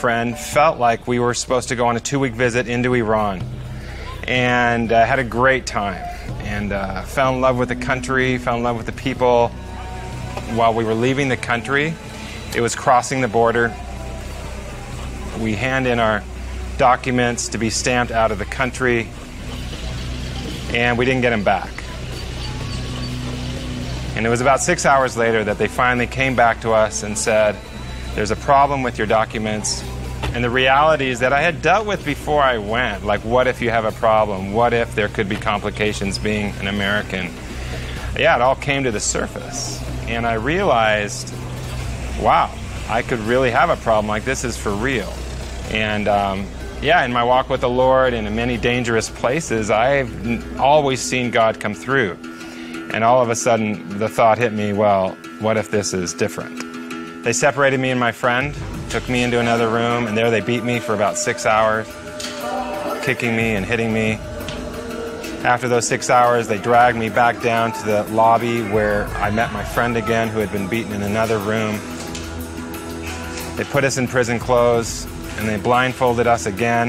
friend felt like we were supposed to go on a two week visit into Iran. And uh, had a great time. And uh, fell in love with the country, fell in love with the people. While we were leaving the country, it was crossing the border. We hand in our documents to be stamped out of the country, and we didn't get them back. And it was about six hours later that they finally came back to us and said, There's a problem with your documents. And the reality is that I had dealt with before I went. Like, what if you have a problem? What if there could be complications being an American? Yeah, it all came to the surface. And I realized, wow, I could really have a problem like this is for real. And um, yeah, in my walk with the Lord and in many dangerous places, I've always seen God come through. And all of a sudden, the thought hit me well, what if this is different? They separated me and my friend, took me into another room, and there they beat me for about six hours, kicking me and hitting me. After those six hours, they dragged me back down to the lobby where I met my friend again who had been beaten in another room. They put us in prison clothes and they blindfolded us again.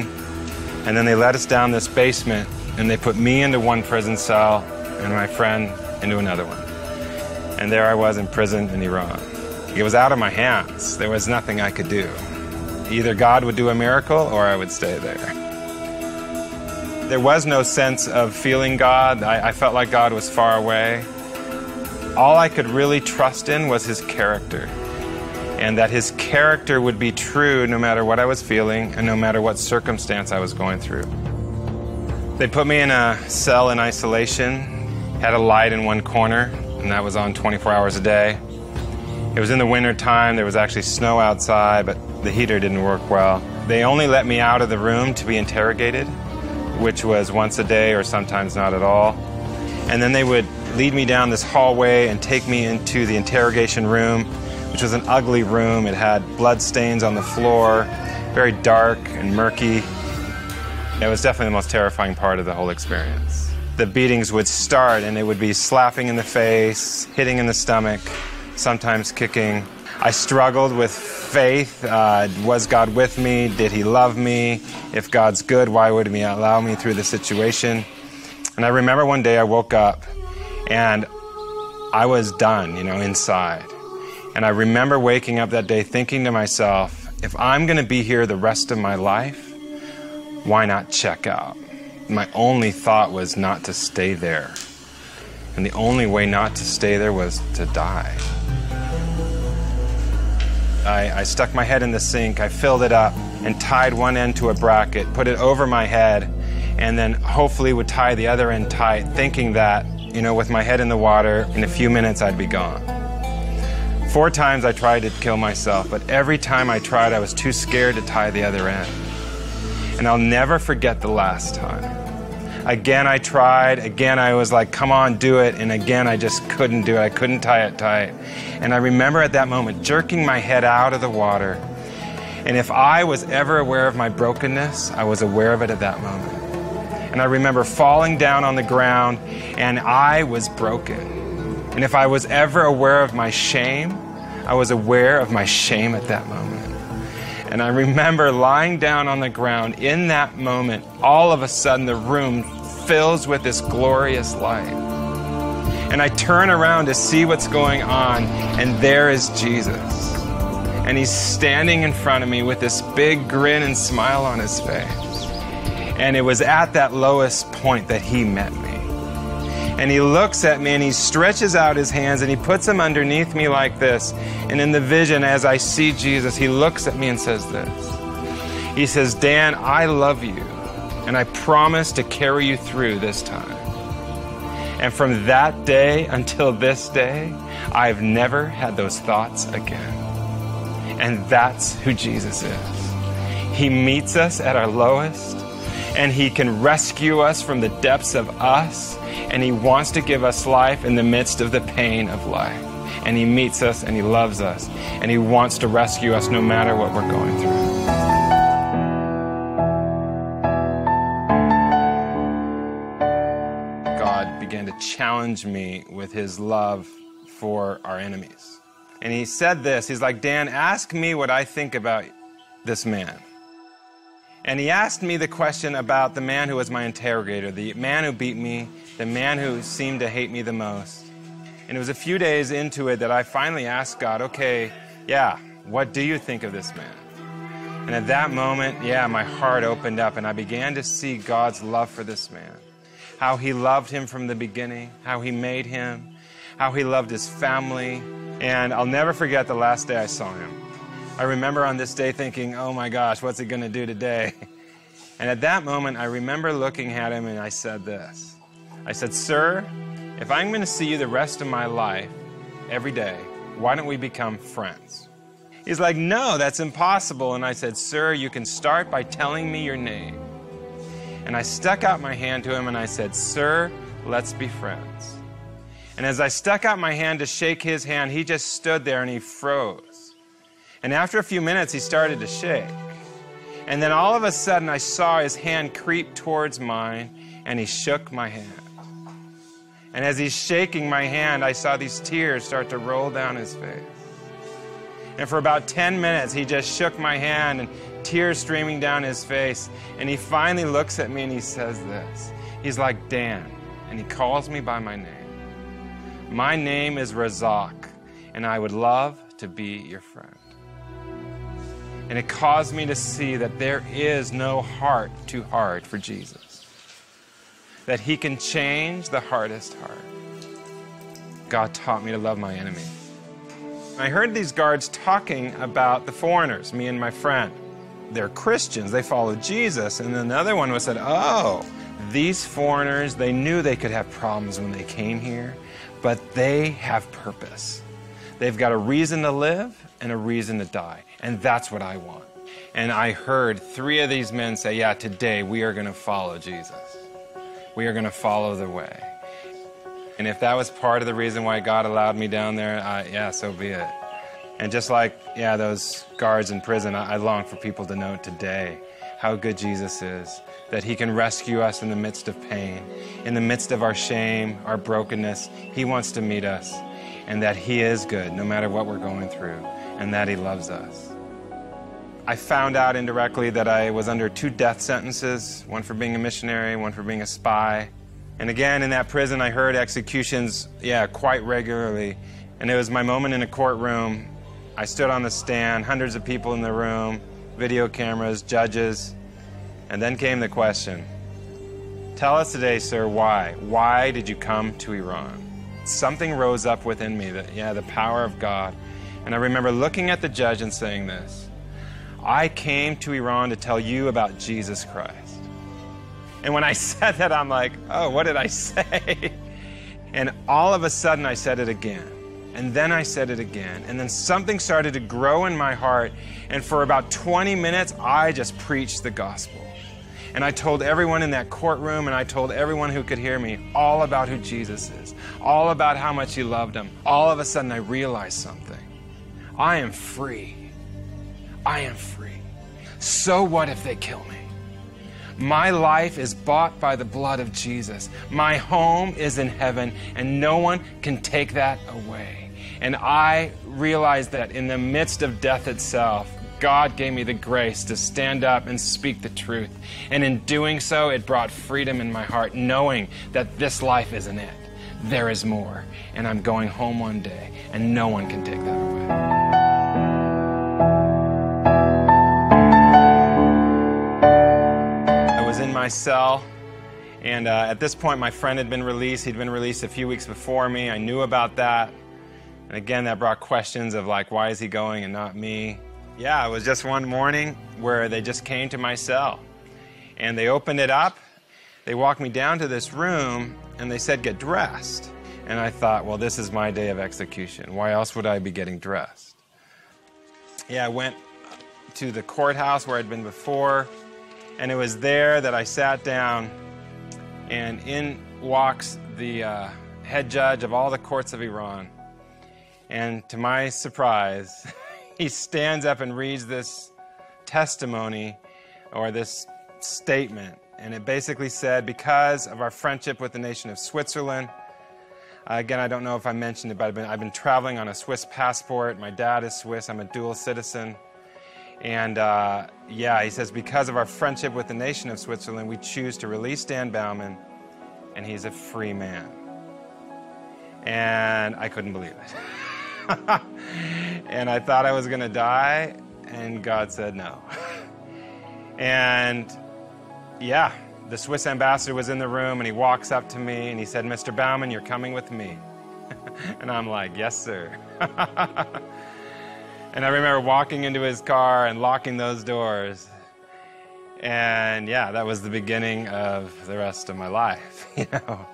And then they led us down this basement and they put me into one prison cell and my friend into another one. And there I was in prison in Iran. It was out of my hands. There was nothing I could do. Either God would do a miracle or I would stay there. There was no sense of feeling God. I, I, felt like God was far away. All I could really trust in was His character, and that His character would be true no matter what I was feeling and no matter what circumstance I was going through. They put me in a cell in isolation, had a light in one corner, and that was on 24 hours a day. It was in the winter time, there was actually snow outside, but the heater didn't work well. They only let me out of the room to be interrogated which was once a day or sometimes not at all. And then they would lead me down this hallway and take me into the interrogation room, which was an ugly room. It had blood stains on the floor, very dark and murky. It was definitely the most terrifying part of the whole experience. The beatings would start and it would be slapping in the face, hitting in the stomach, sometimes kicking. I struggled with faith. Uh, was God with me? Did He love me? If God's good, why would He allow me through the situation? And I remember one day I woke up and I was done, you know, inside. And I remember waking up that day thinking to myself, if I'm going to be here the rest of my life, why not check out? My only thought was not to stay there. And the only way not to stay there was to die. I, I, stuck my head in the sink, I filled it up, and tied one end to a bracket, put it over my head, and then hopefully would tie the other end tight, thinking that, you know, with my head in the water, in a few minutes I'd be gone. Four times I tried to kill myself, but every time I tried, I was too scared to tie the other end. And I'll never forget the last time. Again, I tried. Again, I was like, come on, do it. And again, I just couldn't do it. I couldn't tie it tight. And I remember at that moment jerking my head out of the water. And if I was ever aware of my brokenness, I was aware of it at that moment. And I remember falling down on the ground and I was broken. And if I was ever aware of my shame, I was aware of my shame at that moment. And I remember lying down on the ground in that moment, all of a sudden the room fills with this glorious light. And I turn around to see what's going on, and there is Jesus. And he's standing in front of me with this big grin and smile on his face. And it was at that lowest point that he met me. And he looks at me and he stretches out his hands and he puts them underneath me like this. And in the vision, as I see Jesus, he looks at me and says this He says, Dan, I love you. And I promise to carry you through this time. And from that day until this day, I've never had those thoughts again. And that's who Jesus is. He meets us at our lowest, and He can rescue us from the depths of us and He wants to give us life in the midst of the pain of life. And He meets us and He loves us, and He wants to rescue us no matter what we're going through. Me with His love for our enemies. And He said this He's like, Dan, ask me what I think about this man. And he asked me the question about the man who was my interrogator, the man who beat me, the man who seemed to hate me the most. And it was a few days into it that I finally asked God, okay, yeah, what do you think of this man? And at that moment, yeah, my heart opened up and I began to see God's love for this man. How he loved him from the beginning, how he made him, how he loved his family. And I'll never forget the last day I saw him. I remember on this day thinking, oh my gosh, what's he going to do today? And at that moment, I remember looking at him and I said this I said, Sir, if I'm going to see you the rest of my life every day, why don't we become friends? He's like, No, that's impossible. And I said, Sir, you can start by telling me your name. And I stuck out my hand to him and I said, Sir, let's be friends. And as I stuck out my hand to shake his hand, he just stood there and he froze. And after a few minutes, he started to shake. And then all of a sudden, I saw his hand creep towards mine, and he shook my hand. And as he's shaking my hand, I saw these tears start to roll down his face. And for about 10 minutes, he just shook my hand, and tears streaming down his face. And he finally looks at me and he says this He's like, Dan. And he calls me by my name. My name is Razak, and I would love to be your friend. And it caused me to see that there is no heart too hard for Jesus. That he can change the hardest heart. God taught me to love my enemy. I heard these guards talking about the foreigners, me and my friend. They're Christians, they follow Jesus. And then another one was said, Oh, these foreigners, they knew they could have problems when they came here, but they have purpose. They've got a reason to live and a reason to die. And that's what I want. And I heard three of these men say, Yeah, today we are going to follow Jesus. We are going to follow the way. And if that was part of the reason why God allowed me down there, uh, yeah, so be it. And just like, yeah, those guards in prison, I, I long for people to know today how good Jesus is, that He can rescue us in the midst of pain, in the midst of our shame, our brokenness. He wants to meet us, and that He is good no matter what we're going through and that He loves us. I found out indirectly that I was under two death sentences one for being a missionary, one for being a spy. And again, in that prison, I heard executions, yeah, quite regularly. And it was my moment in a courtroom. I stood on the stand, hundreds of people in the room, video cameras, judges. And then came the question Tell us today, sir, why? Why did you come to Iran? Something rose up within me that, yeah, the power of God. And I remember looking at the judge and saying this I came to Iran to tell you about Jesus Christ. And when I said that, I'm like, oh, what did I say? And all of a sudden, I said it again. And then I said it again. And then something started to grow in my heart. And for about 20 minutes, I just preached the gospel. And I told everyone in that courtroom and I told everyone who could hear me all about who Jesus is, all about how much he loved them. All of a sudden, I realized something. I am free. I am free. So what if they kill me? My life is bought by the blood of Jesus. My home is in heaven, and no one can take that away. And I realize that in the midst of death itself, God gave me the grace to stand up and speak the truth. And in doing so, it brought freedom in my heart, knowing that this life isn't it. There is more. And I'm going home one day, and no one can take that away. My cell. And uh, at this point, my friend had been released. He'd been released a few weeks before me. I knew about that. And again, that brought questions of like, why is he going and not me? Yeah, it was just one morning where they just came to my cell. And they opened it up. They walked me down to this room and they said, get dressed. And I thought, well, this is my day of execution. Why else would I be getting dressed? Yeah, I went to the courthouse where I'd been before. And it was there that I sat down, and in walks the uh, head judge of all the courts of Iran. And to my surprise, he stands up and reads this testimony or this statement. And it basically said, because of our friendship with the nation of Switzerland, again, I don't know if I mentioned it, but I've been, I've been traveling on a Swiss passport. My dad is Swiss, I'm a dual citizen. And uh, yeah, he says, because of our friendship with the nation of Switzerland, we choose to release Dan Baumann, and he's a free man. And I couldn't believe it. and I thought I was going to die, and God said no. and yeah, the Swiss ambassador was in the room, and he walks up to me and he said, Mr. Baumann, you're coming with me. and I'm like, yes, sir. And I remember walking into his car and locking those doors. And yeah, that was the beginning of the rest of my life, you know.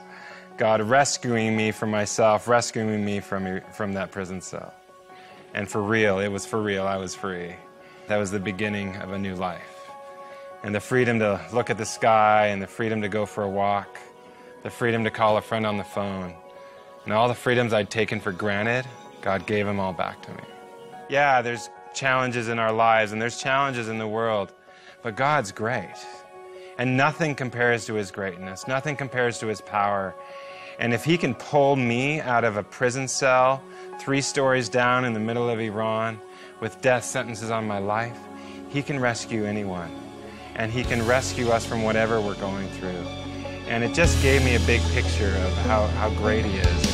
God rescuing me from myself, rescuing me from, from that prison cell. And for real, it was for real, I was free. That was the beginning of a new life. And the freedom to look at the sky, and the freedom to go for a walk, the freedom to call a friend on the phone, and all the freedoms I'd taken for granted, God gave them all back to me. Yeah, there's challenges in our lives, and there's challenges in the world, but God's great. And nothing compares to his greatness, nothing compares to his power. And if he can pull me out of a prison cell three stories down in the middle of Iran with death sentences on my life, he can rescue anyone. And he can rescue us from whatever we're going through. And it just gave me a big picture of how, how great he is.